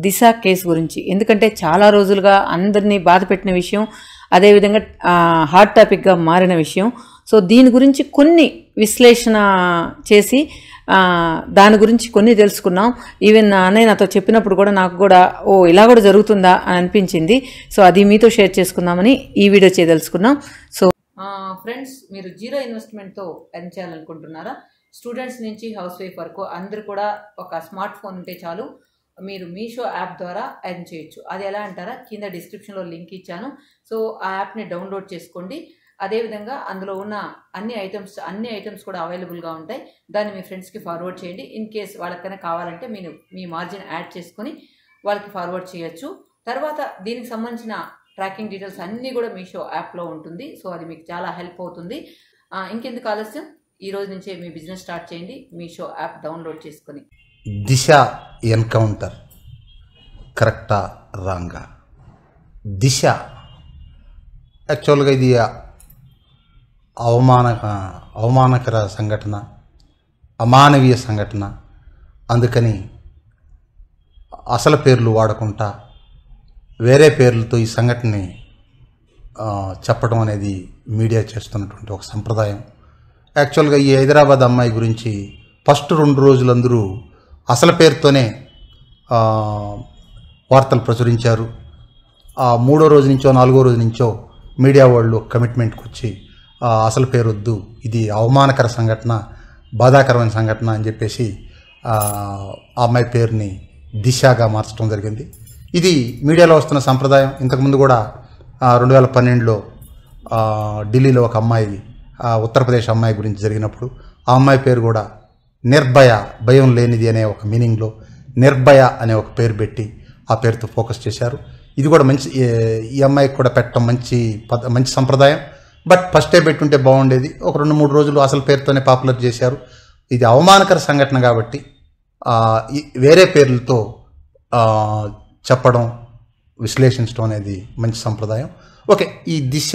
దిశ case గురించి. ఎందుకంటే చాలా రోజులుగా అందరినీ బాధ పెట్టిన విషయం అదేవిధంగా హాట్ టాపిక్గా మారిన విషయం. సో దీని గురించి కొన్ని విశ్లేషణ చేసి దాని గురించి కొన్ని తెలుసుకున్నాం. ఈవెన్ అన్నయ్య నాతో చెప్పినప్పుడు కూడా నాకు కూడా ఓ ఇలా కూడా జరుగుతుందా? అని అనిపించింది. సో అది మీతో షేర్ చేసుకుందామని ఈ వీడియో చేయదలుచుకున్నాం సో ఫ్రెండ్స్ మీరు జీరో ఇన్వెస్ట్మెంట్తో ఎర్న్ చేయాలనుకుంటున్నారా? స్టూడెంట్స్ నుంచి హౌస్ వైఫ్ వరకు అందరు కూడా ఒక స్మార్ట్ ఫోన్ ఉంటే చాలు. మీరు మీషో యాప్ ద్వారా ఎర్న్ చేయొచ్చు. అది ఎలా అంటారా? కింద డిస్క్రిప్షన్లో లింక్ ఇచ్చాను. సో ఆ యాప్ని డౌన్లోడ్ చేసుకోండి. అదేవిధంగా అందులో ఉన్న అన్ని ఐటమ్స్ అన్ని ఐటమ్స్ కూడా అవైలబుల్గా ఉంటాయి. దాన్ని మీ ఫ్రెండ్స్కి ఫార్వర్డ్ చేయండి. ఇన్ కేస్ వాళ్ళకైనా కావాలంటే మీరు మీ మార్జిన్ యాడ్ చేసుకొని వాళ్ళకి ఫార్వర్డ్ చేయొచ్చు. తర్వాత దీనికి సంబంధించిన ట్రాకింగ్ డీటెయిల్స్ అన్నీ కూడా మీషో యాప్లో ఉంటుంది. సో అది మీకు చాలా హెల్ప్ అవుతుంది. ఇంకెందుకు ఆలస్యం? ఈ రోజు నుంచే మీ బిజినెస్ స్టార్ట్ చేయండి మీషో యాప్ డౌన్లోడ్ చేసుకొని. దిశ ఎన్కౌంటర్ కరెక్టా రాంగా? దిశ. యాక్చువల్గా ఇది అవమాన అవమానకర సంఘటన అమానవీయ సంఘటన. అందుకని అసలు పేర్లు వాడకుండా వేరే పేర్లతో ఈ సంఘటనని చెప్పడం అనేది మీడియా చేస్తున్నటువంటి ఒక సంప్రదాయం. యాక్చువల్గా ఈ హైదరాబాద్ అమ్మాయి గురించి ఫస్ట్ రెండు రోజులందరూ అసలు పేరుతోనే వార్తలు ప్రచురించారు. ఆ మూడో రోజు నుంచో నాలుగో రోజు నుంచో మీడియా వాళ్ళు కమిట్మెంట్కి వచ్చి అసలు పేరు వద్దు ఇది అవమానకర సంఘటన బాధాకరమైన సంఘటన అని చెప్పేసి ఆ అమ్మాయి పేరుని దిశగా మార్చడం జరిగింది. ఇది మీడియాలో వస్తున్న సంప్రదాయం. ఇంతకుముందు కూడా రెండు వేల పన్నెండులో ఢిల్లీలో ఒక అమ్మాయి ఉత్తరప్రదేశ్ అమ్మాయి గురించి జరిగినప్పుడు ఆ అమ్మాయి పేరు కూడా నిర్భయ భయం లేనిది అనే ఒక మీనింగ్లో నిర్భయ అనే ఒక పేరు పెట్టి ఆ పేరుతో ఫోకస్ చేశారు. ఇది కూడా మంచి ఈ అమ్మాయికి కూడా పెట్టడం మంచి పద మంచి సంప్రదాయం. బట్ ఫస్టే పెట్టుంటే బాగుండేది. ఒక రెండు మూడు రోజులు అసలు పేరుతోనే పాపులర్ చేశారు. ఇది అవమానకర సంఘటన కాబట్టి వేరే పేర్లతో చెప్పడం విశ్లేషించడం అనేది మంచి సంప్రదాయం. ఓకే ఈ దిశ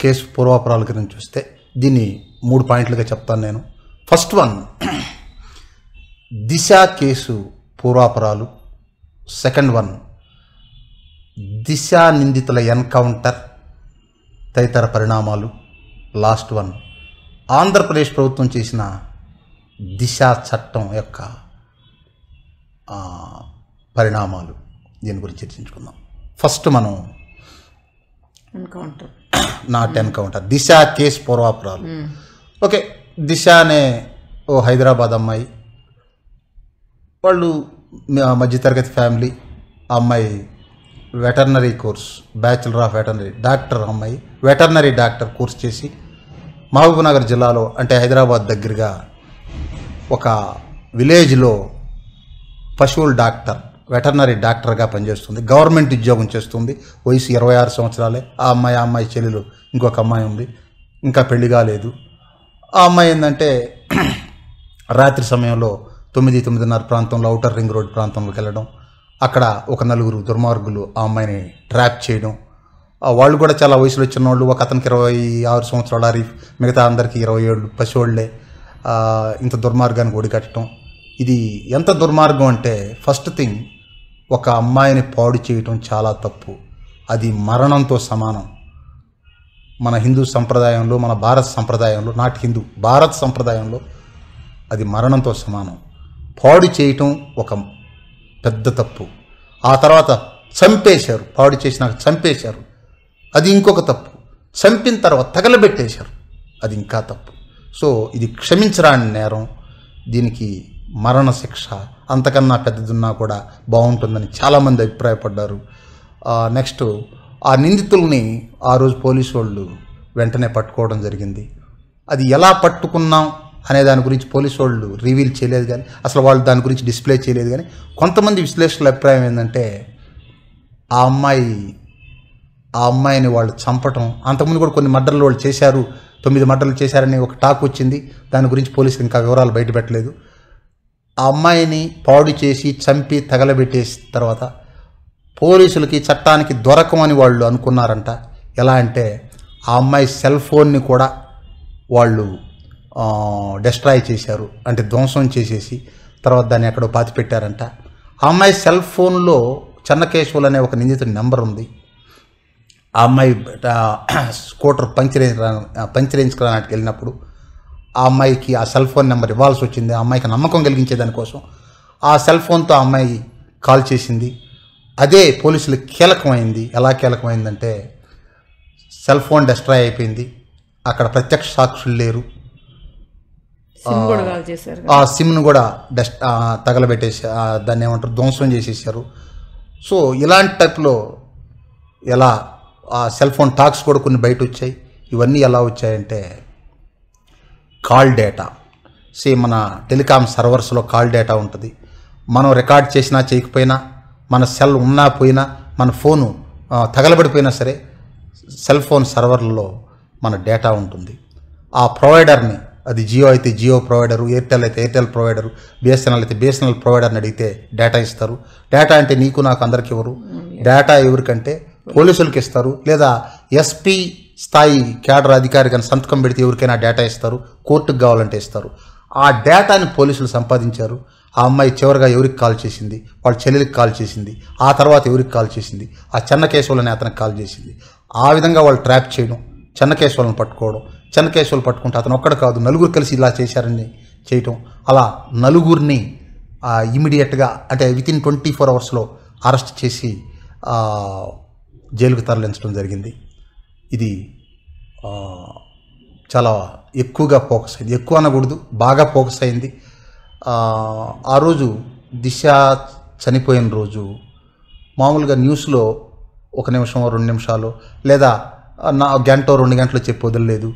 కేసు పూర్వాపరాల గురించి చూస్తే దీన్ని మూడు పాయింట్లుగా చెప్తాను నేను. ఫస్ట్ వన్ దిశ కేసు పూర్వాపరాలు. సెకండ్ వన్ దిశ నిందితుల ఎన్కౌంటర్ తదితర పరిణామాలు. లాస్ట్ వన్ ఆంధ్రప్రదేశ్ ప్రభుత్వం చేసిన దిశ చట్టం యొక్క పరిణామాలు. దీని గురించి చర్చించుకుందాం. ఫస్ట్ మనం నాట్ ఎన్కౌంటర్ దిశ కేసు పూర్వాపురాలు ఓకే దిశ అనే ఓ హైదరాబాద్ అమ్మాయి. వాళ్ళు మధ్యతరగతి ఫ్యామిలీ ఆ అమ్మాయి veterinary course bachelor of veterinary doctor అమ్మాయి వెటర్నరీ డాక్టర్ కోర్స్ చేసి మహబూబ్నగర్ జిల్లాలో అంటే హైదరాబాద్ దగ్గరగా ఒక విలేజ్లో పశువుల డాక్టర్ వెటర్నరీ డాక్టర్గా పనిచేస్తుంది. గవర్నమెంట్ ఉద్యోగం చేస్తుంది. వయసు ఇరవై ఆరు సంవత్సరాలే. ఆ అమ్మాయి ఆ అమ్మాయి చెల్లెలు ఇంకొక అమ్మాయి ఉంది. ఇంకా పెళ్ళి కాలేదు. ఆ అమ్మాయి ఏంటంటే రాత్రి సమయంలో తొమ్మిది తొమ్మిదిన్నర ప్రాంతంలో అవుటర్ రింగ్ రోడ్ ప్రాంతంలోకి వెళ్ళడం. అక్కడ ఒక నలుగురు దుర్మార్గులు ఆ అమ్మాయిని ట్రాప్ చేయడం. వాళ్ళు కూడా చాలా వయసులో వచ్చిన వాళ్ళు ఒక అతనికి ఇరవై ఆరు సంవత్సరాలు అరీఫ్ మిగతా అందరికీ ఇరవై ఏళ్ళు పసివాళ్ళే. ఇంత దుర్మార్గానికి ఒడిగట్టడం. ఇది ఎంత దుర్మార్గం అంటే ఫస్ట్ థింగ్ ఒక అమ్మాయిని పాడు చేయటం చాలా తప్పు. అది మరణంతో సమానం. మన హిందూ సంప్రదాయంలో మన భారత సంప్రదాయంలో నాట్ హిందూ భారత్ సంప్రదాయంలో అది మరణంతో సమానం. పాడు చేయటం ఒక పెద్ద తప్పు. ఆ తర్వాత చంపేశారు. పాడు చేసినాక చంపేశారు. అది ఇంకొక తప్పు. చంపిన తర్వాత తగలబెట్టేశారు. అది ఇంకా తప్పు. సో ఇది క్షమించరాని నేరం. దీనికి మరణశిక్ష. అంతకన్నా పెద్దదున్నా కూడా బాగుంటుందని చాలామంది అభిప్రాయపడ్డారు. నెక్స్ట్ ఆ నిందితుల్ని ఆ రోజు పోలీసు వాళ్ళు వెంటనే పట్టుకోవడం జరిగింది. అది ఎలా పట్టుకున్నాం అనే దాని గురించి పోలీసు వాళ్ళు రివీల్ చేయలేదు కానీ అసలు వాళ్ళు దాని గురించి డిస్ప్లే చేయలేదు కానీ కొంతమంది విశ్లేషకుల అభిప్రాయం ఏంటంటే ఆ అమ్మాయి ఆ అమ్మాయిని వాళ్ళు చంపటం అంతకుముందు కూడా కొన్ని మర్డర్లు వాళ్ళు చేశారు తొమ్మిది మర్డర్లు చేశారని ఒక టాక్ వచ్చింది. దాని గురించి పోలీసులు ఇంకా వివరాలు బయటపెట్టలేదు ఆ అమ్మాయిని పాడు చేసి చంపి తగలబెట్టేసి తర్వాత పోలీసులకి చట్టానికి దొరకమని వాళ్ళు అనుకున్నారంట. ఎలా అంటే ఆ అమ్మాయి సెల్ ఫోన్ని కూడా వాళ్ళు డెస్ట్రాయ్ చేశారు. అంటే ధ్వంసం చేసేసి తర్వాత దాన్ని ఎక్కడో పాతి పెట్టారంట ఆ అమ్మాయి సెల్ ఫోన్లో చెన్నకేశవులు అనే ఒక నిందితుడి నెంబర్ ఉంది. ఆ అమ్మాయి స్కూటర్ పంక్చర్ పంక్చర్ వేయించుకోవడానికి వెళ్ళినప్పుడు ఆ అమ్మాయికి ఆ సెల్ ఫోన్ నెంబర్ ఇవ్వాల్సి వచ్చింది ఆ అమ్మాయికి నమ్మకం కలిగించే దానికోసం ఆ సెల్ ఫోన్తో ఆ అమ్మాయి కాల్ చేసింది. అదే పోలీసులకు కీలకమైంది. ఎలా కీలకమైందంటే సెల్ ఫోన్ డిస్ట్రాయ్ అయిపోయింది. అక్కడ ప్రత్యక్ష సాక్షులు లేరు. ఆ సిమ్ను కూడా డస్ట్ తగలబెట్టేసి దాన్ని ఏమంటారు ధ్వంసం చేసేసారు. సో ఇలాంటి టైప్లో ఎలా ఆ సెల్ ఫోన్ టాక్స్ కూడా కొన్ని బయట వచ్చాయి ఇవన్నీ ఎలా వచ్చాయంటే కాల్ డేటా. సేమ్ మన టెలికాం సర్వర్స్లో కాల్ డేటా ఉంటుంది. మనం రికార్డ్ చేసినా చేయకపోయినా మన సెల్ ఉన్నా పోయినా మన ఫోను తగలబడిపోయినా సరే సెల్ ఫోన్ సర్వర్లలో మన డేటా ఉంటుంది. ఆ ప్రొవైడర్ని అది జియో అయితే జియో ప్రొవైడరు ఎయిర్టెల్ అయితే ఎయిర్టెల్ ప్రొవైడరు బిఎస్ఎన్ఎల్ అయితే బిఎస్ఎన్ఎల్ ప్రొవైడర్ని అడిగితే డేటా ఇస్తారు. డేటా అంటే నీకు నాకు అందరికి ఇవ్వరు డేటా ఎవరికంటే పోలీసులకు ఇస్తారు. లేదా ఎస్పీ స్థాయి కేడర్ అధికారి కానీ సంతకం పెడితే ఎవరికైనా డేటా ఇస్తారు కోర్టుకు కావాలంటే ఇస్తారు. ఆ డేటాని పోలీసులు సంపాదించారు. ఆ అమ్మాయి చివరిగా ఎవరికి కాల్ చేసింది? వాళ్ళ చెల్లెలికి కాల్ చేసింది. ఆ తర్వాత ఎవరికి కాల్ చేసింది? ఆ చెన్నకేశవులని అతనికి కాల్ చేసింది. ఆ విధంగా వాళ్ళు ట్రాప్ చేయడం చెన్నకేశవులను పట్టుకోవడం చెన్నకేశవులు పట్టుకుంటే అతను ఒక్కడ కాదు నలుగురు కలిసి ఇలా చేశారని చేయటం. అలా నలుగురిని ఇమీడియట్గా అంటే విత్ ఇన్ ట్వంటీ ఫోర్ అవర్స్లో అరెస్ట్ చేసి జైలుకు తరలించడం జరిగింది. ఇది చాలా ఎక్కువగా ఫోకస్ అయింది. ఎక్కువ అనకూడదు బాగా ఫోకస్ అయింది. ఆ, ఆ రోజు దిశ చనిపోయిన రోజు మామూలుగా న్యూస్లో ఒక నిమిషం రెండు నిమిషాలు లేదా నా గంట రెండు గంటలు చెప్పి వదలలేదు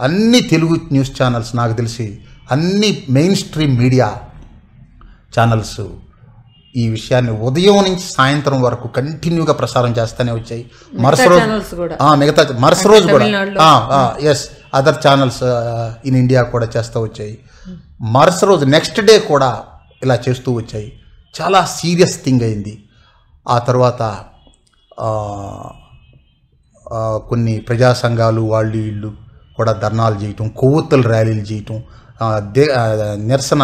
అన్ని తెలుగు న్యూస్ ఛానల్స్ నాకు తెలిసి అన్ని మెయిన్ స్ట్రీమ్ మీడియా ఛానల్స్ ఈ విషయాన్ని ఉదయం నుంచి సాయంత్రం వరకు కంటిన్యూగా ప్రసారం చేస్తూనే వచ్చాయి. మరుసటి రోజు మిగతా మరుసటి రోజు కూడా. Yes other channels in India కూడా చేస్తూ వచ్చాయి. మరుసటి రోజు నెక్స్ట్ డే కూడా ఇలా చేస్తూ వచ్చాయి. చాలా సీరియస్ థింగ్ అయింది. ఆ తర్వాత కొన్ని ప్రజా సంఘాలు వాళ్ళు వీళ్ళు కూడా ధర్నాలు చేయటం కొవ్వొత్తుల ర్యాలీలు చేయటం నిరసన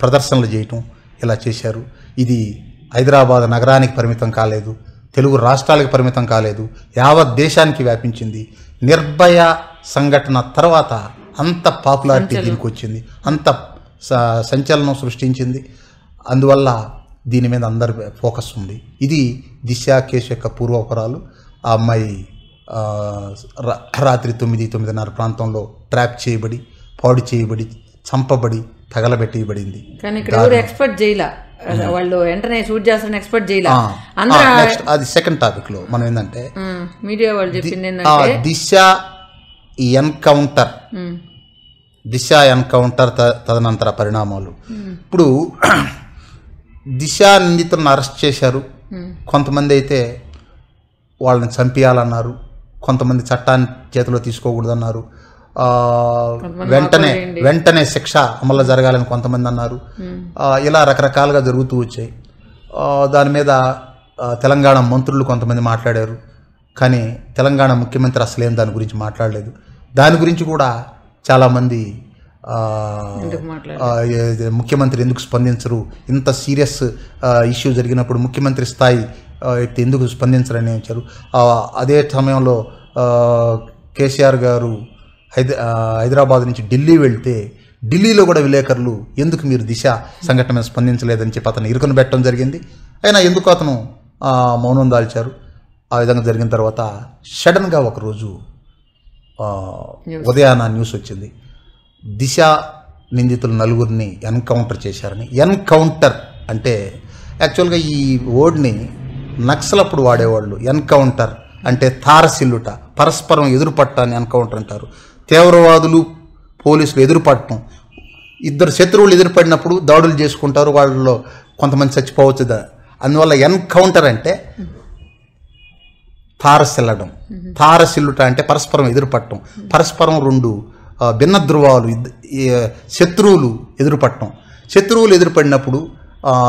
ప్రదర్శనలు చేయటం ఇలా చేశారు? ఇది హైదరాబాద్ నగరానికి పరిమితం కాలేదు తెలుగు రాష్ట్రాలకు పరిమితం కాలేదు యావత్ దేశానికి వ్యాపించింది. నిర్భయ సంఘటన తర్వాత అంత పాపులారిటీ దీనికి వచ్చింది. అంత స- సంచలనం సృష్టించింది. అందువల్ల దీని మీద అందరి ఫోకస్ ఉంది. ఇది దిశ కేసు యొక్క పూర్వపరాలు. ఆ అమ్మాయి రాత్రి తొమ్మిది తొమ్మిదిన్నర ప్రాంతంలో ట్రాప్ చేయబడి పాడు చేయబడి చంపబడి తగలబెట్టేయబడింది కానీ ఇక్కడ ఎవరు ఎక్స్పర్ట్ చేయలా? వాళ్ళు వెంటనే షూట్ చేస్తారని ఎక్స్పర్ట్ చేయలా? నెక్స్ట్ అది సెకండ్ టాపిక్లో మనం ఏంటంటే మీడియా వాళ్ళు చెప్పింది ఏంటంటే దిశ ఎన్కౌంటర్. దిశ ఎన్కౌంటర్ తదనంతర పరిణామాలు. ఇప్పుడు దిశ నిందితులను అరెస్ట్ చేశారు. కొంతమంది అయితే వాళ్ళని చంపేయాలన్నారు. కొంతమంది చట్టాన్ని చేతిలో తీసుకోకూడదన్నారు. వెంటనే వెంటనే శిక్ష అమలు జరగాలని కొంతమంది అన్నారు. ఇలా రకరకాలుగా జరుగుతూ వచ్చాయి. దాని మీద తెలంగాణ మంత్రులు కొంతమంది మాట్లాడారు. కానీ తెలంగాణ ముఖ్యమంత్రి అసలేం దాని గురించి మాట్లాడలేదు. దాని గురించి కూడా చాలామంది ఏ- ముఖ్యమంత్రి ఎందుకు స్పందించరు? ఇంత సీరియస్ ఇష్యూ జరిగినప్పుడు ముఖ్యమంత్రి స్థాయి వ్యక్తి ఎందుకు స్పందించరని వచ్చారు. అదే సమయంలో కేసీఆర్ గారు హైద హైదరాబాద్ నుంచి ఢిల్లీ వెళ్తే ఢిల్లీలో కూడా విలేకరులు ఎందుకు మీరు దిశ సంఘటన స్పందించలేదని చెప్పి అతను ఇరుకుని పెట్టడం జరిగింది. అయినా ఎందుకు అతను మౌనం దాల్చారు? ఆ విధంగా జరిగిన తర్వాత సడన్గా ఒకరోజు ఉదయాన న్యూస్ వచ్చింది. దిశ నిందితులు నలుగురిని ఎన్కౌంటర్ చేశారని. ఎన్కౌంటర్ అంటే యాక్చువల్గా ఈ వర్డ్ని నక్సలప్పుడు వాడేవాళ్ళు. ఎన్కౌంటర్ అంటే తారసిల్లుట. పరస్పరం ఎదురుపట్టాన్ని ఎన్కౌంటర్ అంటారు. తీవ్రవాదులు పోలీసులు ఎదురుపడటం. ఇద్దరు శత్రువులు ఎదురుపడినప్పుడు దాడులు చేసుకుంటారు వాళ్ళలో కొంతమంది చచ్చిపోవచ్చు. అందువల్ల ఎన్కౌంటర్ అంటే తారసిల్లడం. తారసిల్లుట అంటే పరస్పరం ఎదురుపట్టడం పరస్పరం రెండు భిన్న ధృవాలు శత్రువులు ఎదురుపట్టడం శత్రువులు ఎదురుపడినప్పుడు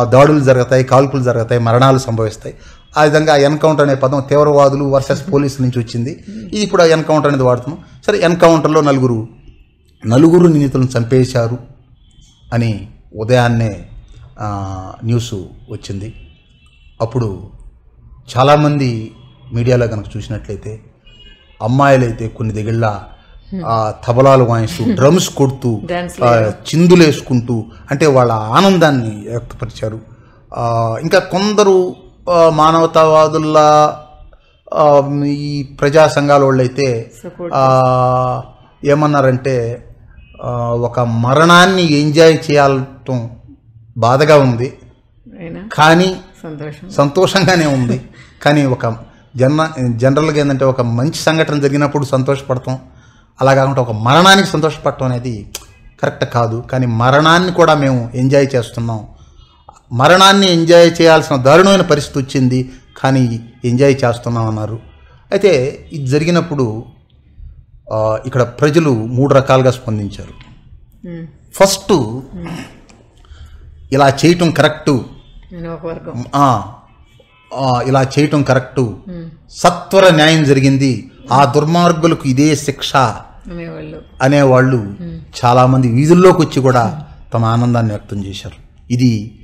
దాడులు జరుగుతాయి కాల్పులు జరుగుతాయి మరణాలు సంభవిస్తాయి. ఆ విధంగా ఎన్కౌంటర్ అనే పదం తీవ్రవాదులు వర్సెస్ పోలీసు నుంచి వచ్చింది. ఇది ఇప్పుడు ఎన్కౌంటర్ అనేది వాడుతున్నాం. సరే ఎన్కౌంటర్లో నలుగురు నలుగురు నిందితులను చంపేశారు అని ఉదయాన్నే ఆ, న్యూస్ వచ్చింది. అప్పుడు చాలామంది మీడియాలో కనుక చూసినట్లయితే అమ్మాయిలు అయితే కొన్ని దగ్గర ఆ తబలాలు వాయిస్తూ డ్రమ్స్ కొడుతూ ఆ, చిందులేసుకుంటూ అంటే వాళ్ళ ఆనందాన్ని వ్యక్తపరిచారు. ఆ, ఇంకా కొందరు ఆ, ఈ ప్రజా సంఘాల వాళ్ళైతే ఏమన్నారంటే ఒక మరణాన్ని ఎంజాయ్ చేయాలటం బాధగా ఉంది. కానీ సంతోషం. సంతోషంగానే ఉంది. కానీ ఒక జన జనరల్గా ఏంటంటే ఒక మంచి సంఘటన జరిగినప్పుడు సంతోషపడతాం. అలా కాకుండా ఒక మరణానికి సంతోషపడటం అనేది కరెక్ట్ కాదు. కానీ మరణాన్ని కూడా మేము ఎంజాయ్ చేస్తున్నాం. మరణాన్ని ఎంజాయ్ చేయాల్సిన దారుణమైన పరిస్థితి వచ్చింది కానీ ఎంజాయ్ చేస్తున్నాం అన్నారు అయితే ఇది జరిగినప్పుడు ఇక్కడ ప్రజలు మూడు రకాలుగా స్పందించారు. ఫస్ట్ ఇలా చేయటం కరెక్టు. ఇలా చేయటం కరెక్టు. సత్వర న్యాయం జరిగింది. ఆ దుర్మార్గులకు ఇదే శిక్ష అనేవాళ్ళు. చాలామంది వీధుల్లోకి వచ్చి కూడా తమ ఆనందాన్ని వ్యక్తం చేశారు. ఇది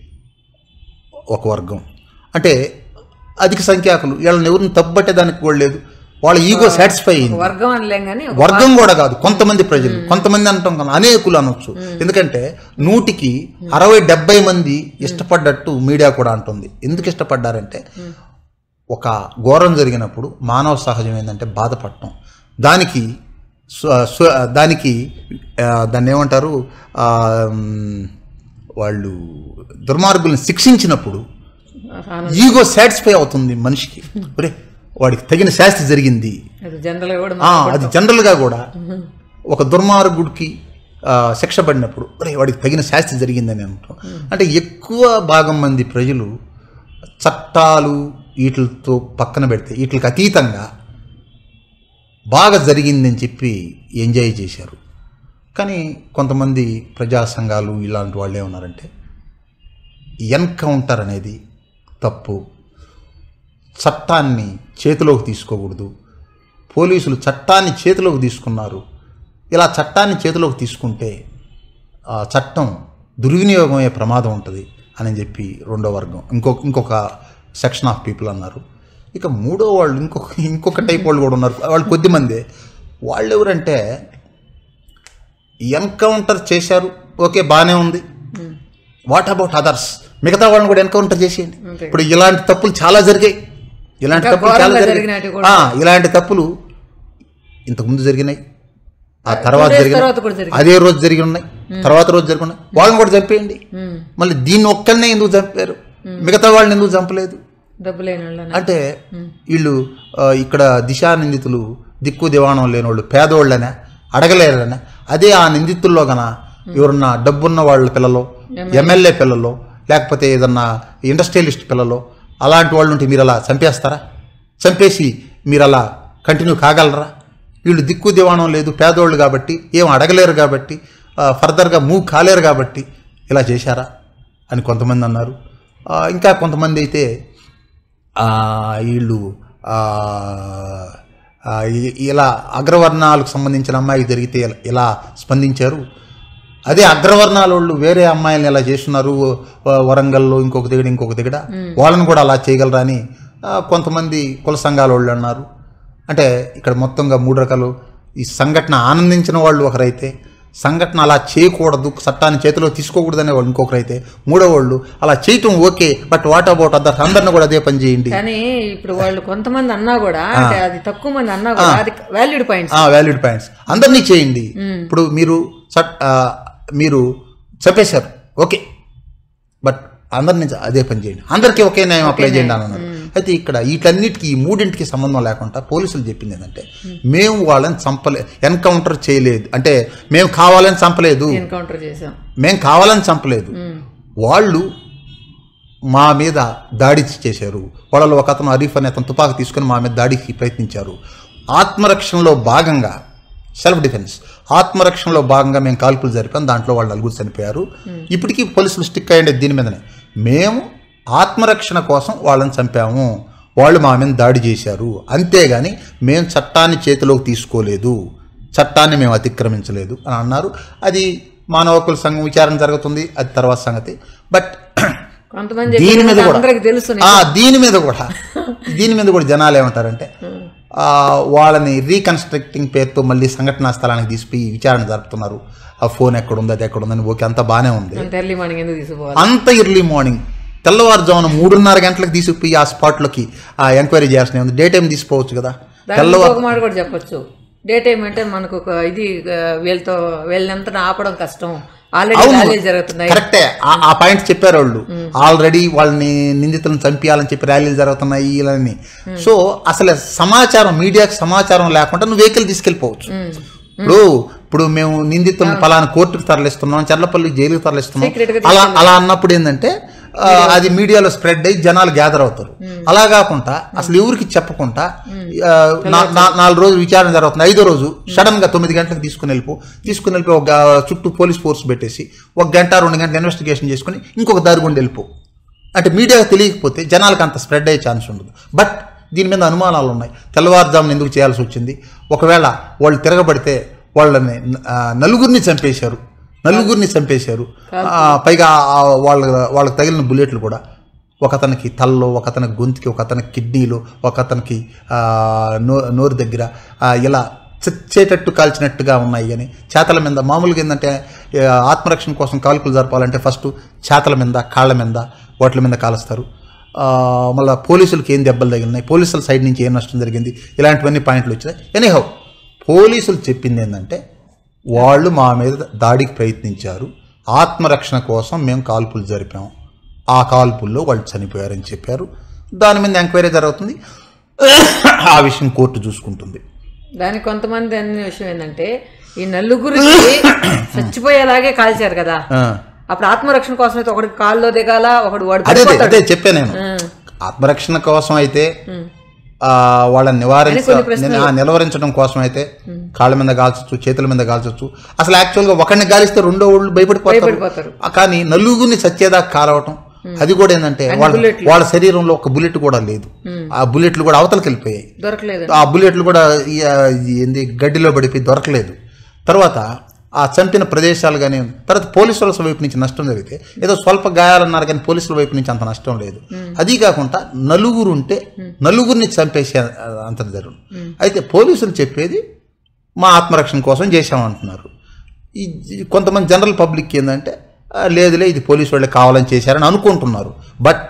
ఒక వర్గం. అంటే అధిక సంఖ్యాకులు. వీళ్ళని ఎవరిని తప్పబట్టే దానికి కూడా లేదు. వాళ్ళ ఈగో సాటిస్ఫై అయింది. వర్గం వర్గం కూడా కాదు. కొంతమంది ప్రజలు. కొంతమంది అంటాం కదా అనేకులు అనొచ్చు. ఎందుకంటే నూటికి అరవై డెబ్బై మంది ఇష్టపడ్డట్టు మీడియా కూడా అంటుంది. ఎందుకు ఇష్టపడ్డారంటే ఒక ఘోరం జరిగినప్పుడు మానవ సహజం ఏంటంటే బాధపడటం. దానికి దానికి దాన్ని ఏమంటారు? వాళ్ళు దుర్మార్గుల్ని శిక్షించినప్పుడు. ఈగో సాటిస్ఫై అవుతుంది మనిషికి. ఒరే వాడికి తగిన శాస్తి జరిగింది. అది జనరల్గా కూడా ఒక దుర్మార్గుడికి శిక్ష పడినప్పుడు "ఒరే, వాడికి తగిన శాస్తి జరిగిందని అంటాం. అంటే ఎక్కువ భాగం మంది ప్రజలు చట్టాలు వీటితో పక్కన పెడితే వీటికి అతీతంగా బాగా జరిగిందని చెప్పి ఎంజాయ్ చేశారు. కానీ కొంతమంది ప్రజా సంఘాలు ఇలాంటి వాళ్ళు ఏమన్నారంటే ఎన్కౌంటర్ అనేది తప్పు. చట్టాన్ని చేతిలోకి తీసుకోకూడదు. పోలీసులు చట్టాన్ని చేతిలోకి తీసుకున్నారు. ఇలా చట్టాన్ని చేతిలోకి తీసుకుంటే ఆ చట్టం దుర్వినియోగమయ్యే ప్రమాదం ఉంటుంది అని చెప్పి రెండో వర్గం. ఇంకొక ఇంకొక సెక్షన్ ఆఫ్ పీపుల్ అన్నారు. ఇక మూడో వాళ్ళు ఇంకొక ఇంకొక టైప్ వాళ్ళు కూడా ఉన్నారు. వాళ్ళు కొద్దిమందే వాళ్ళు ఎవరంటే ఎన్కౌంటర్ చేశారు. ఓకే బాగానే ఉంది. వాట్ అబౌట్ అదర్స్ మిగతా వాళ్ళని కూడా ఎన్కౌంటర్ చేసేయండి. ఇప్పుడు ఇలాంటి తప్పులు చాలా జరిగాయి. ఇలాంటి తప్పులు చాలా. ఆ, ఇలాంటి తప్పులు ఇంతకుముందు జరిగినాయి. ఆ తర్వాత జరిగిన జరిగినాయి. అదే రోజు జరిగి ఉన్నాయి తర్వాత రోజు జరిగి ఉన్నాయి వాళ్ళని కూడా చంపేయండి. మళ్ళీ దీన్ని ఒక్కరినే ఎందుకు చంపారు? మిగతా వాళ్ళని ఎందుకు చంపలేదు? అంటే వీళ్ళు ఇక్కడ దిశా నిందితులు దిక్కు దివాణం లేని వాళ్ళు పేదోళ్ళనే అడగలేరనే అదే ఆ నిందితుల్లో గన ఎవరన్నా డబ్బున్న వాళ్ళ పిల్లలో ఎమ్మెల్యే. పిల్లలో లేకపోతే ఏదన్నా ఇండస్ట్రియలిస్ట్ పిల్లలో అలాంటి వాళ్ళు ఉంటే మీరు అలా చంపేస్తారా? చంపేసి మీరు అలా కంటిన్యూ కాగలరా? వీళ్ళు దిక్కు దివాణం లేదు పేదోళ్ళు కాబట్టి ఏం అడగలేరు కాబట్టి ఫర్దర్గా మూవ్ కాలేరు కాబట్టి ఇలా చేశారా? అని కొంతమంది అన్నారు. ఇంకా కొంతమంది అయితే వీళ్ళు ఇలా అగ్రవర్ణాలకు సంబంధించిన అమ్మాయికి జరిగితే ఇలా- స్పందించారు? అదే అగ్రవర్ణాల వాళ్ళు వేరే అమ్మాయిలను ఎలా చేస్తున్నారు? వరంగల్లో ఇంకొక దగ్గర ఇంకొక దగ్గర? వాళ్ళని కూడా అలా చేయగలరా అని కొంతమంది కుల సంఘాల వాళ్ళు అన్నారు. అంటే ఇక్కడ మొత్తంగా మూడు రకాలు. ఈ సంఘటన ఆనందించిన వాళ్ళు ఒకరైతే సంఘటన అలా చేయకూడదు చట్టాన్ని చేతిలో తీసుకోకూడదనే వాళ్ళు ఇంకొకరైతే. మూడో వాళ్ళు అలా చేయటం okay but what about others అందరిని కూడా అదే పని చేయండి. కానీ ఇప్పుడు వాళ్ళు కొంతమంది అన్నా కూడా అది తక్కువ మంది అన్నా కూడా అది వాల్యూడ్ పాయింట్స్ వాల్యూడ్ పాయింట్స్ అందరినీ చేయండి. ఇప్పుడు మీరు మీరు చెప్పేశారు. ఓకే. బట్ అందరినీ అదే పని చేయండి. అందరికీ ఒకే న్యాయం అప్లై చేయండి అని అన్నారు. అయితే ఇక్కడ వీటన్నిటికీ ఈ మూడింటికి సంబంధం లేకుండా పోలీసులు చెప్పింది ఏంటంటే మేము వాళ్ళని చంపలే ఎన్కౌంటర్ చేయలేదు. అంటే మేము కావాలని చంపలేదు. ఎన్కౌంటర్ చేసాం మేము కావాలని చంపలేదు. వాళ్ళు మా మీద దాడి చేశారు. వాళ్ళలో ఒక అతను అరీఫ్ అనే అతను తుపాకు తీసుకొని మా మీద దాడికి ప్రయత్నించారు. ఆత్మరక్షణలో భాగంగా సెల్ఫ్ డిఫెన్స్ ఆత్మరక్షణలో భాగంగా మేము కాల్పులు జరిపాం. దాంట్లో వాళ్ళు నలుగురు చనిపోయారు. ఇప్పటికీ పోలీసులు స్టిక్ అయ్యండి దీని మీదనే. మేము ఆత్మరక్షణ కోసం వాళ్ళని చంపాము. వాళ్ళు మా మీద దాడి చేశారు. అంతేగాని మేము చట్టాన్ని చేతిలోకి తీసుకోలేదు. చట్టాన్ని మేము అతిక్రమించలేదు అని అన్నారు. అది మానవ హక్కుల సంఘం విచారణ జరుగుతుంది. అది తర్వాత సంగతి. బట్ దీని మీద కూడా దీని మీద కూడా. దీని మీద కూడా జనాలు ఏమంటారంటే వాళ్ళని రీకన్స్ట్రక్టింగ్ పేరుతో మళ్ళీ సంఘటనా స్థలానికి తీసిపోయి విచారణ జరుపుతున్నారు. ఆ ఫోన్ ఎక్కడుంది అది ఎక్కడుందని ఓకే అంతా బాగానే ఉంది. అంత ఎర్లీ మార్నింగ్ తెల్లవారుజామున మూడున్నర గంటలకు తీసుకుపోయి ఆ స్పాట్లోకి ఆ ఎంక్వైరీ చేయాల్సిన ఉంది. డే టైం తీసుకోవచ్చు కదా. తెల్లవారు మాట కూడా చెప్పొచ్చు. డే టైం అంటే మనకు ఒక ఇది వీళ్ళతో వీళ్ళంతా ఆపడం కష్టం. ఆల్రెడీ జరుగుతున్నాయి. కరెక్టే. ఆ- పాయింట్ చెప్పారు వాళ్ళు. ఆల్రెడీ వాళ్ళని నిందితులను చంపించాలని చెప్పి ర్యాలీలు జరుగుతున్నాయి ఇలాని సో అసలు సమాచారం మీడియాకి సమాచారం లేకుండా నువ్వు వెహికల్ తీసుకెళ్ళిపోవచ్చు. ఇప్పుడు ఇప్పుడు మేము నిందితులను పలానా కోర్టుకు తరలిస్తున్నాం చర్లపల్లి జైలుకి తరలిస్తున్నాం. అలా అలా అన్నప్పుడు ఏంటంటే అది మీడియాలో స్ప్రెడ్ అయ్యి జనాలు గ్యాదర్ అవుతారు. అలా కాకుండా అసలు ఎవరికి చెప్పకుండా నాలుగు రోజులు విచారణ జరుగుతుంది. ఐదో రోజు సడన్గా తొమ్మిది గంటలకు తీసుకుని వెళ్ళిపో తీసుకుని వెళ్ళిపో ఒక చుట్టూ పోలీస్ ఫోర్స్ పెట్టేసి ఒక గంట రెండు గంటలు ఇన్వెస్టిగేషన్ చేసుకుని ఇంకొక దారి గుండా వెళ్ళిపో. అంటే మీడియాకి తెలియకపోతే జనాలకు అంత స్ప్రెడ్ అయ్యే ఛాన్స్ ఉండదు. బట్ దీని మీద అనుమానాలు ఉన్నాయి. తెల్లవారుజామున ఎందుకు చేయాల్సి వచ్చింది? ఒకవేళ వాళ్ళు తిరగబడితే వాళ్ళని నలుగురిని చంపేశారు. నలుగురిని చంపేశారు. పైగా వాళ్ళ వాళ్ళకి తగిలిన బుల్లెట్లు కూడా. ఒక అతనికి తల్లో ఒక అతనికి గొంతుకి ఒక అతనికి కిడ్నీలో ఒక అతనికి నో నోరు దగ్గర ఇలా చచ్చేటట్టు కాల్చినట్టుగా ఉన్నాయి అని. చేతల మీద మామూలుగా ఏంటంటే ఆత్మరక్షణ కోసం కాల్పులు జరపాలంటే ఫస్ట్ చేతల మీద కాళ్ళ మీద వాటి మీద కాలుస్తారు. మళ్ళీ పోలీసులకి ఏం దెబ్బలు తగిలినాయి? పోలీసుల సైడ్ నుంచి ఏం నష్టం జరిగింది? ఇలాంటివన్నీ పాయింట్లు వచ్చినాయి. ఎనీహౌ పోలీసులు చెప్పింది ఏంటంటే వాళ్ళు మా మీద దాడికి ప్రయత్నించారు. ఆత్మరక్షణ కోసం మేము కాల్పులు జరిపాం. ఆ కాల్పుల్లో వాళ్ళు చనిపోయారని చెప్పారు. దాని మీద ఎంక్వైరీ జరుగుతుంది. ఆ విషయం కోర్టు చూసుకుంటుంది. దానికి కొంతమంది అనే విషయం ఏంటంటే ఈ నలుగురికి చచ్చిపోయేలాగే కాల్చారు కదా. అప్పుడు ఆత్మరక్షణ కోసం అయితే ఒకటి కాల్లో దిగాల ఒకడు వాడు అదే అదే, పడిపోతాడు. అదే చెప్పా నేను. ఆత్మరక్షణ కోసం అయితే వాళ్ళని నివారించ కొన్ని ప్రశ్నలు. ఆ, నిలవరించడం కోసం అయితే కాళ్ళ మీద కాల్చొచ్చు చేతుల మీద కాల్చొచ్చు అసలు యాక్చువల్గా ఒకరిని గాలిస్తే రెండో వాళ్ళు భయపడిపోతారు. కానీ నలుగురిని చచ్చేదాకా కాలవటం. అది కూడా ఏంటంటే వాళ్ళ వాళ్ళ శరీరంలో ఒక బుల్లెట్ కూడా లేదు. ఆ బుల్లెట్లు కూడా అవతలకి వెళ్ళిపోయాయి. దొరకలేదు. ఆ బుల్లెట్లు కూడా ఏంది గడ్డిలో పడిపోయి దొరకలేదు. తర్వాత ఆ చంపిన ప్రదేశాలు కానీ తర్వాత పోలీసుల వైపు నుంచి నష్టం జరిగితే ఏదో స్వల్ప గాయాలన్నారు కానీ పోలీసుల వైపు నుంచి అంత నష్టం లేదు. అది కాకుండా నలుగురు ఉంటే నలుగురిని చంపేసే అంత జరుగు అయితే పోలీసులు చెప్పేది మా ఆత్మరక్షణ కోసం చేశామంటున్నారు. ఈ కొంతమంది జనరల్ పబ్లిక్ ఏంటంటే "ఆ, లేదులే ఇది పోలీసు వాళ్ళే కావాలని చేశారని అనుకుంటున్నారు. బట్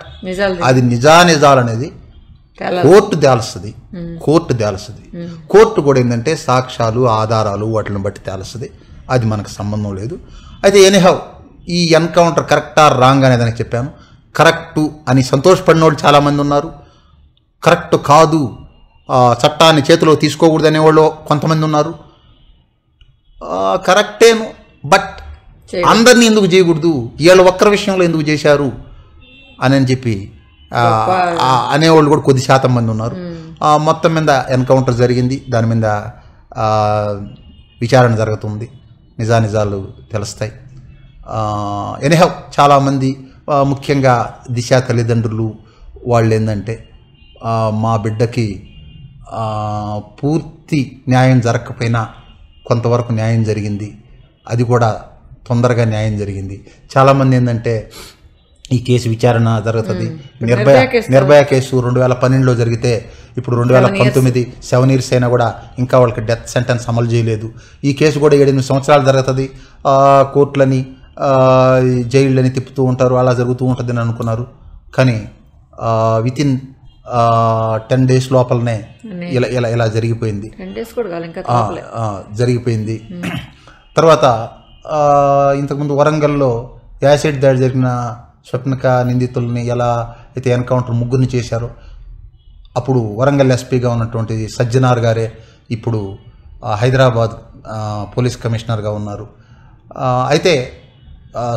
అది నిజానిజాలు అనేది కోర్టు తేలుస్తుంది. కోర్టు తేలుస్తుంది. కోర్టు కూడా ఏంటంటే సాక్ష్యాలు ఆధారాలు వాటిని బట్టి తేలుస్తుంది. అది మనకు సంబంధం లేదు. అయితే ఎనీహౌ ఈ ఎన్కౌంటర్ కరెక్టా రాంగ్ అనేది దానికి చెప్పాను. కరెక్టు అని సంతోషపడిన వాళ్ళు చాలామంది ఉన్నారు. కరెక్ట్ కాదు చట్టాన్ని చేతిలో తీసుకోకూడదు అనేవాళ్ళు కొంతమంది ఉన్నారు. కరెక్టేను బట్ అందరినీ ఎందుకు చేయకూడదు? వీళ్ళ ఒక్కరి విషయంలో ఎందుకు చేశారు? అని అని చెప్పి అనేవాళ్ళు కూడా కొద్ది శాతం మంది ఉన్నారు. మొత్తం మీద ఎన్కౌంటర్ జరిగింది. దాని మీద విచారణ జరుగుతుంది. నిజానిజాలు తెలుస్తాయి. ఎనిహౌ చాలామంది ముఖ్యంగా దిశ తల్లిదండ్రులు వాళ్ళు ఏంటంటే మా బిడ్డకి పూర్తి న్యాయం జరగకపోయినా కొంతవరకు న్యాయం జరిగింది. అది కూడా తొందరగా న్యాయం జరిగింది. చాలామంది ఏంటంటే ఈ కేసు విచారణ జరుగుతుంది. నిర్భయ నిర్భయ కేసు రెండు వేల పన్నెండులో జరిగితే ఇప్పుడు రెండు వేల పంతొమ్మిది సెవెన్ ఇయర్స్ అయినా కూడా ఇంకా వాళ్ళకి డెత్ సెంటెన్స్ అమలు చేయలేదు. ఈ కేసు కూడా ఏడెనిమిది సంవత్సరాలు జరుగుతుంది. కోర్టులని జైళ్ళని తిప్పుతూ ఉంటారు అలా జరుగుతూ ఉంటుందని అనుకున్నారు. కానీ విత్ ఇన్ టెన్ డేస్ లోపలనే ఇలా ఇలా ఇలా జరిగిపోయింది. జరిగిపోయింది. తర్వాత ఆ, ఇంతకుముందు వరంగల్లో యాసిడ్ దాడి జరిగిన స్వప్నక నిందితుల్ని ఎలా అయితే ఎన్కౌంటర్ ముగ్గురిని చేశారో అప్పుడు వరంగల్ ఎస్పీగా ఉన్నటువంటి సజ్జనార్ గారే ఇప్పుడు హైదరాబాద్ పోలీస్ కమిషనర్గా ఉన్నారు. అయితే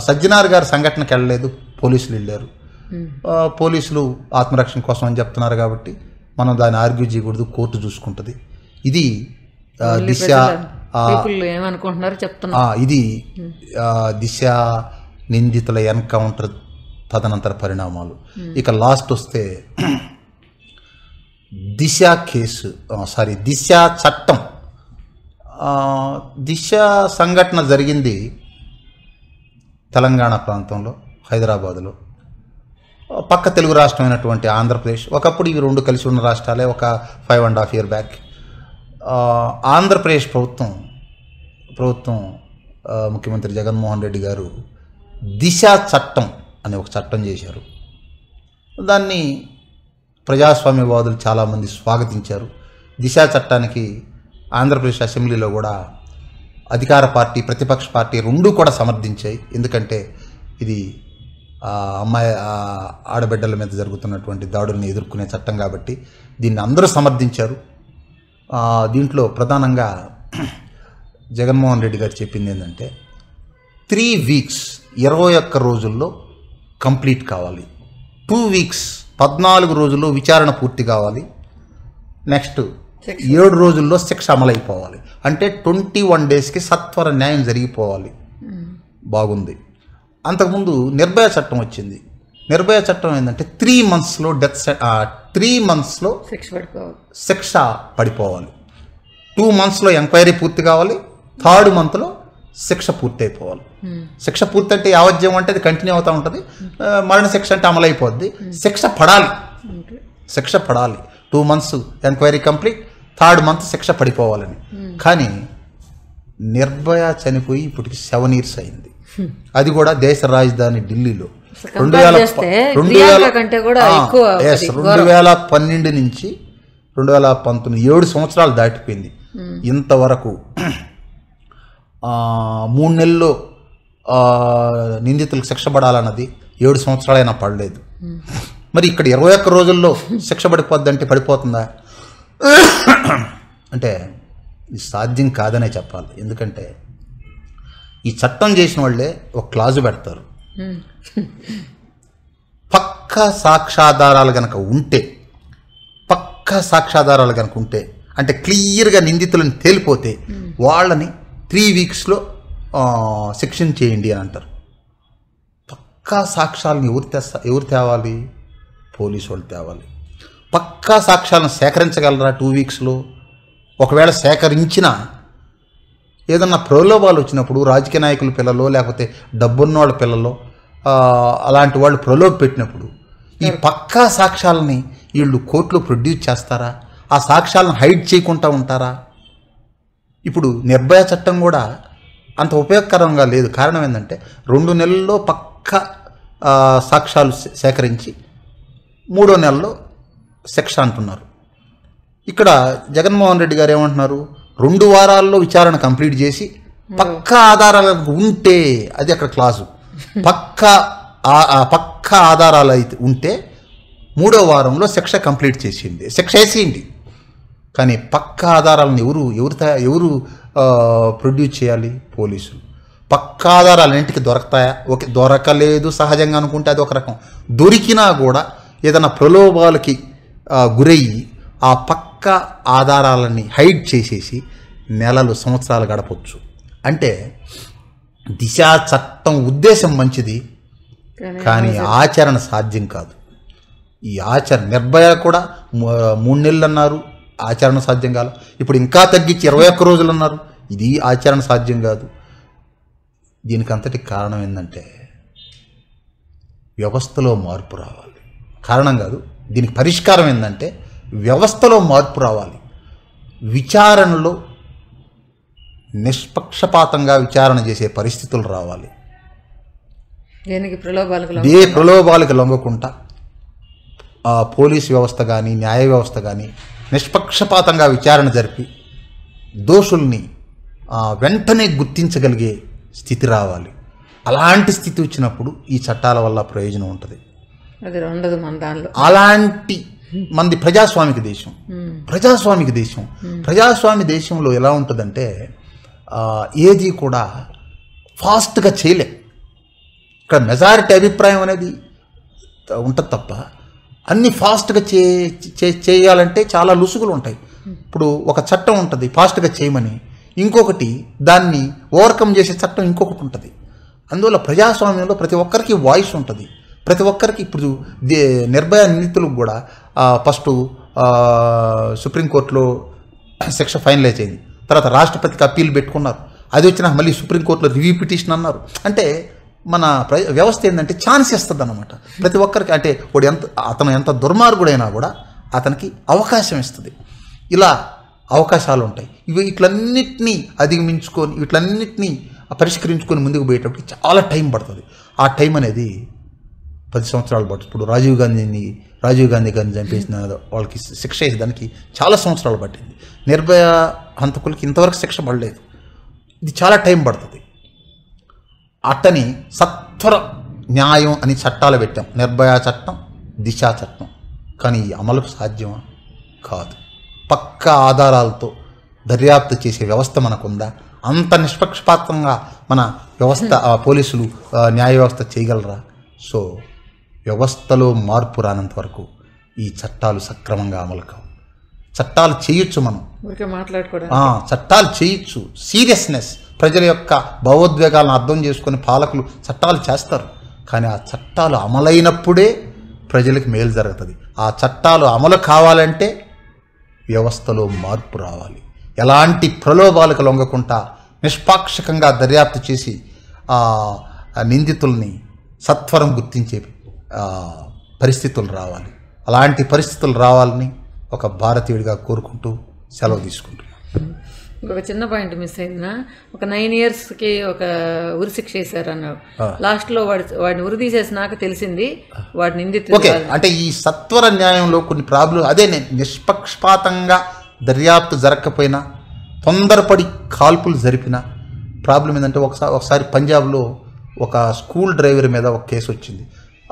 సజ్జనార్ గారు సంఘటనకి వెళ్ళలేదు పోలీసులు వెళ్ళారు. పోలీసులు ఆత్మరక్షణ కోసం అని చెప్తున్నారు కాబట్టి మనం దాన్ని ఆర్గ్యూ చేయకూడదు కోర్టు చూసుకుంటుంది. ఇది దిశ ఇది దిశ నిందితుల ఎన్కౌంటర్ తదనంతర పరిణామాలు. ఇక లాస్ట్ వస్తే దిశ కేసు సారీ దిశ చట్టం. దిశ సంఘటన జరిగింది తెలంగాణ ప్రాంతంలో హైదరాబాదులో. పక్క తెలుగు రాష్ట్రమైనటువంటి ఆంధ్రప్రదేశ్. ఒకప్పుడు ఇవి రెండు కలిసి ఉన్న రాష్ట్రాలే ఒక five and half year back Andhra Pradesh ప్రభుత్వం ప్రభుత్వం ముఖ్యమంత్రి జగన్మోహన్ రెడ్డి గారు దిశ చట్టం అనే ఒక చట్టం చేశారు. దాన్ని ప్రజాస్వామ్యవాదులు చాలామంది స్వాగతించారు. దిశా చట్టానికి ఆంధ్రప్రదేశ్ అసెంబ్లీలో కూడా అధికార పార్టీ ప్రతిపక్ష పార్టీ రెండూ కూడా సమర్థించాయి. ఎందుకంటే ఇది అమ్మాయి ఆడబిడ్డల మీద జరుగుతున్నటువంటి దాడుల్ని ఎదుర్కొనే చట్టం కాబట్టి దీన్ని అందరూ సమర్థించారు. దీంట్లో ప్రధానంగా జగన్మోహన్ రెడ్డి గారు చెప్పింది ఏంటంటే త్రీ వీక్స్ ఇరవై ఒక్క రోజుల్లో కంప్లీట్ కావాలి. టూ వీక్స్ పద్నాలుగు రోజుల్లో విచారణ పూర్తి కావాలి. నెక్స్ట్ ఏడు రోజుల్లో శిక్ష అమలైపోవాలి. అంటే ట్వంటీ వన్ డేస్కి సత్వర న్యాయం జరిగిపోవాలి. బాగుంది. అంతకుముందు నిర్భయ చట్టం వచ్చింది. నిర్భయ చట్టం ఏంటంటే త్రీ మంత్స్లో డెత్ త్రీ మంత్స్లో శిక్ష పడిపోవాలి. శిక్ష పడిపోవాలి. టూ మంత్స్లో ఎంక్వైరీ పూర్తి కావాలి. థర్డ్ మంత్లో శిక్ష పూర్తి అయిపోవాలి శిక్ష పూర్తి అంటే యావజ్యం అంటే అది కంటిన్యూ అవుతూ ఉంటుంది. మరణ శిక్ష అంటే అమలైపోద్ది శిక్ష పడాలి. శిక్ష పడాలి. Two months enquiry complete third month శిక్ష పడిపోవాలని. కానీ నిర్భయ చనిపోయి ఇప్పటికి సెవెన్ ఇయర్స్ అయింది. అది కూడా దేశ రాజధాని ఢిల్లీలో. రెండు వేల రెండు వేల రెండు వేల పన్నెండు నుంచి రెండు వేల పంతొమ్మిది ఏడు సంవత్సరాలు దాటిపోయింది. ఇంతవరకు మూడు నెలల్లో నిందితులకు శిక్ష పడాలన్నది ఏడు సంవత్సరాలైనా పడలేదు. మరి ఇక్కడ ఇరవై ఒక్క రోజుల్లో శిక్ష పడిపోద్దంటే పడిపోతుందా? అంటే ఇది సాధ్యం కాదనే చెప్పాలి. ఎందుకంటే ఈ చట్టం చేసిన వాళ్ళే ఒక క్లాజు పెడతారు. పక్కా సాక్ష్యాధారాలు కనుక ఉంటే పక్కా సాక్ష్యాధారాలు కనుక ఉంటే అంటే క్లియర్గా నిందితులను తేలిపోతే వాళ్ళని త్రీ వీక్స్లో శిక్షణ చేయండి అని అంటారు. పక్కా సాక్ష్యాలను ఎవరు తెస్తా ఎవరు తేవాలి? పోలీసు వాళ్ళు తేవాలి. పక్కా సాక్ష్యాలను సేకరించగలరా టూ వీక్స్లో? ఒకవేళ సేకరించినా ఏదన్నా ప్రలోభాలు వచ్చినప్పుడు రాజకీయ నాయకుల పిల్లలో లేకపోతే డబ్బున్న వాళ్ళ పిల్లలో అలాంటి వాళ్ళు ప్రలోభ పెట్టినప్పుడు ఈ పక్కా సాక్ష్యాలని వీళ్ళు కోర్టులో ప్రొడ్యూస్ చేస్తారా? ఆ సాక్ష్యాలను హైడ్ చేయకుండా ఉంటారా? ఇప్పుడు నిర్భయ చట్టం కూడా అంత ఉపయోగకరంగా లేదు. కారణం ఏంటంటే రెండు నెలల్లో పక్క సాక్ష్యాలు సేకరించి మూడో నెలలో శిక్ష అంటున్నారు. ఇక్కడ జగన్మోహన్ రెడ్డి గారు ఏమంటున్నారు? రెండు వారాల్లో విచారణ కంప్లీట్ చేసి పక్క ఆధారాలు ఉంటే అది అక్కడ క్లాసు పక్క పక్క ఆధారాలు అయితే ఉంటే మూడో వారంలో శిక్ష కంప్లీట్ చేసింది. శిక్ష వేసేయండి కానీ పక్క ఆధారాలను ఎవరు ఎవరు ఎవరు ప్రొడ్యూస్ చేయాలి? పోలీసులు. పక్క ఆధారాలు ఇంటికి దొరకతాయా? ఓకే దొరకలేదు సహజంగా అనుకుంటే అది ఒక రకం. దొరికినా కూడా ఏదైనా ప్రలోభాలకి గురయ్యి ఆ పక్క ఆధారాలని హైడ్ చేసేసి నెలలు సంవత్సరాలు గడపచ్చు. అంటే దిశా చట్టం ఉద్దేశం మంచిది కానీ ఆచరణ సాధ్యం కాదు. ఈ ఆచరణ నిర్భయ కూడా మూడు నెలలు అన్నారు. ఆచరణ సాధ్యం కాదు ఇప్పుడు ఇంకా తగ్గించి ఇరవై ఒక్క రోజులు అన్నారు ఇది ఆచరణ సాధ్యం కాదు. దీనికి అంతటి కారణం ఏంటంటే వ్యవస్థలో మార్పు రావాలి. కారణం కాదు. దీనికి పరిష్కారం ఏంటంటే వ్యవస్థలో మార్పు రావాలి. విచారణలో నిష్పక్షపాతంగా విచారణ చేసే పరిస్థితులు రావాలి. దేనికి? ప్రలోభాలకు ఏ ప్రలోభాలకు లొంగకుండా పోలీస్ వ్యవస్థ కానీ న్యాయ వ్యవస్థ కానీ నిష్పక్షపాతంగా విచారణ జరిపి దోషుల్ని వెంటనే గుర్తించగలిగే స్థితి రావాలి. అలాంటి స్థితి వచ్చినప్పుడు ఈ చట్టాల వల్ల ప్రయోజనం ఉంటుంది. అలాంటి మంది ప్రజాస్వామిక దేశం. ప్రజాస్వామిక దేశం. ప్రజాస్వామ్య దేశంలో ఎలా ఉంటుందంటే ఏది కూడా ఫాస్ట్గా చేయలే. ఇక్కడ మెజారిటీ అభిప్రాయం అనేది ఉంటుంది తప్ప అన్ని ఫాస్ట్గా చే చే- చేయాలంటే చాలా లుసుగులు ఉంటాయి. ఇప్పుడు ఒక చట్టం ఉంటుంది ఫాస్ట్గా చేయమని. ఇంకొకటి దాన్ని ఓవర్కమ్ చేసే చట్టం ఇంకొకటి ఉంటుంది. అందువల్ల ప్రజాస్వామ్యంలో ప్రతి ఒక్కరికి వాయిస్ ఉంటుంది. ప్రతి ఒక్కరికి ఇప్పుడు దే నిర్భయ నిందితులకు కూడా ఫస్ట్ సుప్రీంకోర్టులో శిక్ష ఫైనలైజ్ అయింది. తర్వాత రాష్ట్రపతికి అప్పీల్ పెట్టుకున్నారు. అది వచ్చినా మళ్ళీ సుప్రీంకోర్టులో రివ్యూ పిటిషన్ అన్నారు. అంటే మన ప్ర- వ్యవస్థ ఏంటంటే ఛాన్స్ ఇస్తుంది అనమాట ప్రతి ఒక్కరికి అంటే వాడు ఎంత అతను ఎంత దుర్మార్గుడైనా కూడా అతనికి అవకాశం ఇస్తుంది. ఇలా అవకాశాలు ఉంటాయి. ఇవి వీటిలన్నిటినీ అధిగమించుకొని వీటిలన్నిటినీ పరిష్కరించుకొని ముందుకు పోయేటప్పటికి చాలా టైం పడుతుంది. ఆ టైం అనేది పది సంవత్సరాలు పడుతుంది. ఇప్పుడు రాజీవ్ గాంధీని రాజీవ్ గాంధీ గారిని చంపేసిన వాళ్ళకి శిక్ష వేసేదానికి చాలా సంవత్సరాలు పట్టింది. నిర్భయ హంతకులకి ఇంతవరకు శిక్ష పడలేదు. ఇది చాలా టైం పడుతుంది. అట్టని సత్వర న్యాయం అని చట్టాలు పెట్టాం. నిర్భయ చట్టం దిశా చట్టం. కానీ ఈ అమలుకు సాధ్యమా? కాదు. పక్క ఆధారాలతో దర్యాప్తు చేసే వ్యవస్థ మనకుందా? అంత నిష్పక్షపాతంగా మన వ్యవస్థ పోలీసులు న్యాయ వ్యవస్థ చేయగలరా? సో వ్యవస్థలో మార్పు రానంత వరకు ఈ చట్టాలు సక్రమంగా అమలు కావు. చట్టాలు చేయొచ్చు మనం. చట్టాలు చేయొచ్చు. సీరియస్నెస్ ప్రజల యొక్క భావోద్వేగాలను అర్థం చేసుకొని పాలకులు చట్టాలు చేస్తారు. కానీ ఆ చట్టాలు అమలైనప్పుడే ప్రజలకు మేలు జరుగుతుంది. ఆ చట్టాలు అమలు కావాలంటే వ్యవస్థలో మార్పు రావాలి. ఎలాంటి ప్రలోభాలకు లొంగకుండా నిష్పాక్షికంగా దర్యాప్తు చేసి నిందితుల్ని సత్వరం గుర్తించే పరిస్థితులు రావాలి. అలాంటి పరిస్థితులు రావాలని ఒక భారతీయుడిగా కోరుకుంటూ సెలవు తీసుకుంటున్నాను. ఇంకొక చిన్న పాయింట్ మిస్ అయిందా ఒక నైన్ ఇయర్స్కి ఒక ఉరి శిక్ష వేశారు అన్నాడు లాస్ట్లో వాడి వాడిని ఉరి తీసేసినాక తెలిసింది వాడి నిందితుడు ఓకే అంటే ఈ సత్వర న్యాయంలో కొన్ని ప్రాబ్లం అదే నేను నిష్పక్షపాతంగా దర్యాప్తు జరగకపోయినా తొందరపడి కాల్పులు జరిపిన ప్రాబ్లం ఏంటంటే ఒకసారి ఒకసారి పంజాబ్లో ఒక స్కూల్ డ్రైవర్ మీద ఒక కేసు వచ్చింది.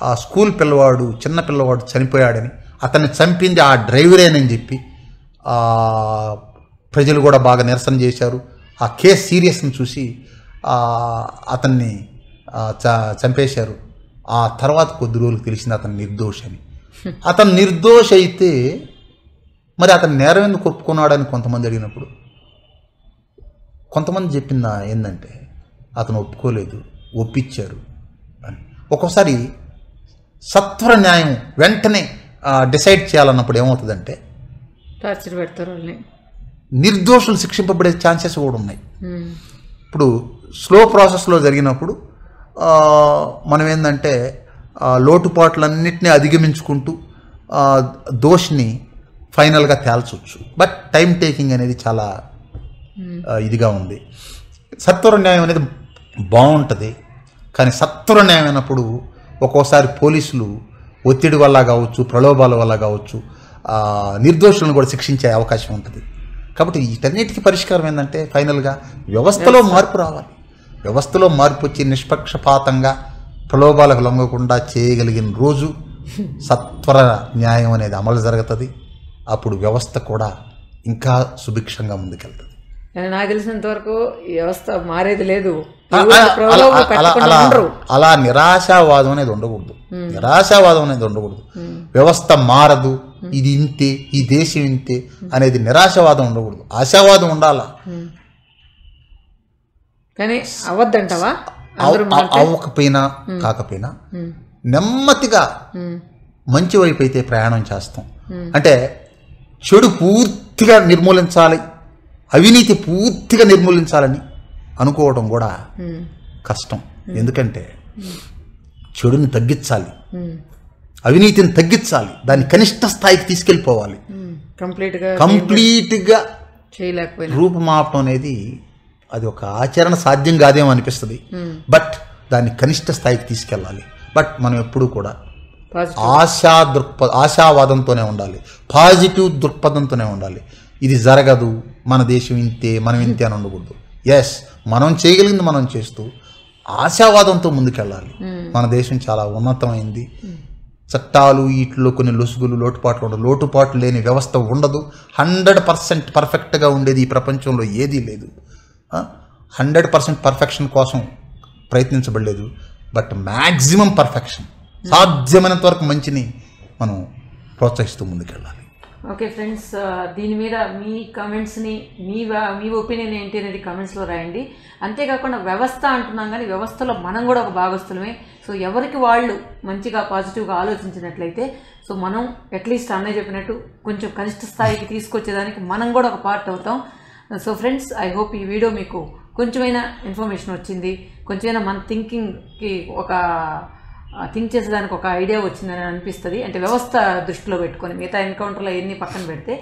ఆ స్కూల్ పిల్లవాడు చిన్న పిల్లవాడు చనిపోయాడని అతన్ని చంపింది ఆ డ్రైవరేనని చెప్పి ప్రజలు కూడా బాగా నిరసన చేశారు. ఆ కేసు సీరియస్ని చూసి అతన్ని చ- చంపేశారు. ఆ తర్వాత కొద్ది రోజులు తెలిసింది అతను నిర్దోష అని. అతను నిర్దోష అయితే మరి అతను నేరం ఎందుకు ఒప్పుకున్నాడని కొంతమంది అడిగినప్పుడు కొంతమంది చెప్పిన ఏంటంటే అతను ఒప్పుకోలేదు ఒప్పించారు అని. ఒక్కోసారి సత్వర న్యాయం వెంటనే డిసైడ్ చేయాలన్నప్పుడు ఏమవుతుందంటే టార్చర్ పెడతారు నిర్దోషులు శిక్షింపబడే ఛాన్సెస్ కూడా ఉన్నాయి. ఉమ్. ఇప్పుడు స్లో ప్రాసెస్లో జరిగినప్పుడు మనం ఏంటంటే లోటుపాట్లన్నింటినీ అధిగమించుకుంటూ దోషిని ఫైనల్గా తేల్చవచ్చు బట్ టైం టేకింగ్ అనేది చాలా ఆ, ఇదిగా ఉంది. సత్వర న్యాయం అనేది బాగుంటుంది. కానీ సత్వర న్యాయం అయినప్పుడు ఒక్కోసారి పోలీసులు ఒత్తిడి వల్ల కావచ్చు ప్రలోభాల వల్ల కావచ్చు నిర్దోషులను కూడా శిక్షించే అవకాశం ఉంటుంది. కాబట్టి వీటన్నిటికీ పరిష్కారం ఏంటంటే ఫైనల్గా వ్యవస్థలో మార్పు రావాలి. వ్యవస్థలో మార్పు వచ్చి నిష్పక్షపాతంగా ప్రలోభాలకు లొంగకుండా చేయగలిగిన రోజు సత్వర న్యాయం అనేది అమలు జరుగుతుంది. అప్పుడు వ్యవస్థ కూడా ఇంకా సుభిక్షంగా ముందుకెళ్తుంది. నాకు తెలిసినంత వరకు ఈ వ్యవస్థ మారేది లేదు. అలా- నిరాశావాదం అనేది ఉండకూడదు. నిరాశావాదం అనేది ఉండకూడదు. వ్యవస్థ మారదు ఇది ఇంతే ఈ దేశం ఇంతే అనేది నిరాశావాదం ఉండకూడదు. ఆశావాదం ఉండాలా? కానీ అవద్దంటావా? అవ్వకపోయినా కాకపోయినా నెమ్మదిగా. మంచి వైపు అయితే ప్రయాణం చేస్తాం. అంటే చెడు పూర్తిగా నిర్మూలించాలి అవినీతి పూర్తిగా నిర్మూలించాలని అనుకోవడం కూడా. కష్టం. ఎందుకంటే చెడుని తగ్గించాలి. అవినీతిని తగ్గించాలి. దాన్ని కనిష్ట స్థాయికి తీసుకెళ్ళిపోవాలి. కంప్లీట్గా కంప్లీట్గా చేయలేకపోయినా. రూపుమాపటం అనేది అది ఒక ఆచరణ సాధ్యం కాదేమో అనిపిస్తుంది. బట్ దాన్ని కనిష్ట స్థాయికి తీసుకెళ్ళాలి. బట్ మనం ఎప్పుడూ కూడా ఆశా దృక్ప ఆశావాదంతోనే ఉండాలి. పాజిటివ్ దృక్పథంతోనే ఉండాలి. ఇది జరగదు. మన దేశం ఇంతే మనం ఇంతే అని ఉండకూడదు. ఎస్ మనం చేయగలిగింది మనం చేస్తూ ఆశావాదంతో ముందుకెళ్ళాలి. మన దేశం చాలా ఉన్నతమైంది. చట్టాలు వీటిలో కొన్ని లొసుగులు లోటుపాట్లు ఉండవు. లోటుపాట్లు లేని వ్యవస్థ ఉండదు. హండ్రెడ్ పర్సెంట్ పర్ఫెక్ట్గా ఉండేది ఈ ప్రపంచంలో ఏదీ లేదు. హండ్రెడ్ పర్సెంట్ పర్ఫెక్షన్ కోసం ప్రయత్నించబడలేదు. బట్ మ్యాక్సిమం పర్ఫెక్షన్ సాధ్యమైనంత వరకు మంచిని మనం ప్రోత్సహిస్తూ ముందుకెళ్ళాలి. ఓకే ఫ్రెండ్స్ uh, దీని మీద మీ కమెంట్స్ని మీ మీ ఒపీనియన్ ఏంటి అనేది కమెంట్స్లో రాయండి. అంతేకాకుండా వ్యవస్థ అంటున్నాం కానీ వ్యవస్థలో మనం కూడా ఒక భాగస్థులమే. సో ఎవరికి వాళ్ళు మంచిగా పాజిటివ్గా ఆలోచించినట్లయితే సో మనం అట్లీస్ట్ అన్నయ్య చెప్పినట్టు కొంచెం కనిష్ట స్థాయికి తీసుకొచ్చేదానికి మనం కూడా ఒక పార్ట్ అవుతాం. సో ఫ్రెండ్స్ ఐ హోప్ ఈ వీడియో మీకు కొంచెమైనా ఇన్ఫర్మేషన్ వచ్చింది. కొంచెమైనా మన థింకింగ్కి ఒక థింక్ చేసేదానికి ఒక ఐడియా వచ్చిందని అనిపిస్తుంది. అంటే వ్యవస్థ దృష్టిలో పెట్టుకొని మిగతా ఎన్కౌంటర్లో ఎన్ని పక్కన పెడితే